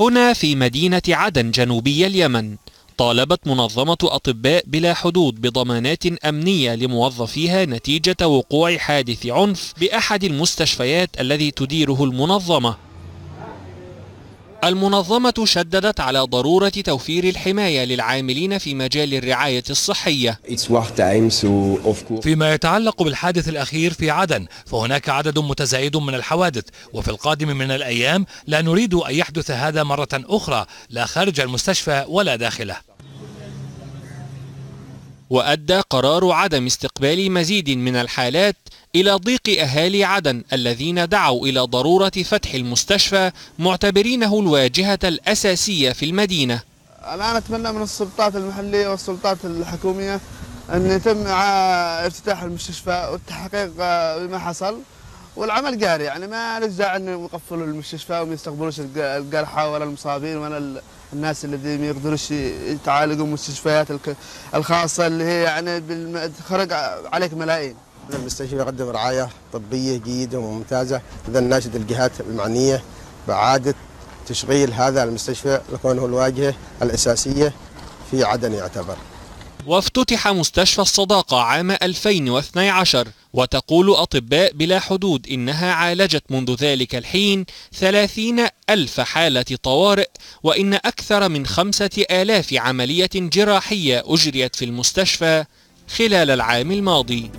هنا في مدينة عدن جنوبي اليمن. طالبت منظمة أطباء بلا حدود بضمانات أمنية لموظفيها نتيجة وقوع حادث عنف بأحد المستشفيات الذي تديره المنظمة. المنظمة شددت على ضرورة توفير الحماية للعاملين في مجال الرعاية الصحية. فيما يتعلق بالحادث الأخير في عدن فهناك عدد متزايد من الحوادث وفي القادم من الأيام لا نريد أن يحدث هذا مرة أخرى لا خارج المستشفى ولا داخله. وأدى قرار عدم استقبال مزيد من الحالات إلى ضيق أهالي عدن الذين دعوا إلى ضرورة فتح المستشفى معتبرينه الواجهة الأساسية في المدينة. الآن أتمنى من السلطات المحلية والسلطات الحكومية أن يتم افتتاح المستشفى والتحقيق بما حصل. والعمل جاري يعني ما نرجع أن يقفلوا المستشفى وما يستقبلوش الجرحى ولا المصابين ولا الناس اللي ما يقدروش يتعالجوا المستشفيات الخاصة اللي هي يعني خرج عليك ملايين. المستشفى يقدم رعاية طبية جيدة وممتازة. إذا ناشد الجهات المعنية بإعادة تشغيل هذا المستشفى لكونه الواجهة الأساسية في عدن يعتبر. وافتتح مستشفى الصداقة عام 2012 وتقول أطباء بلا حدود إنها عالجت منذ ذلك الحين 30 ألف حالة طوارئ وإن أكثر من خمسة آلاف عملية جراحية أجريت في المستشفى خلال العام الماضي.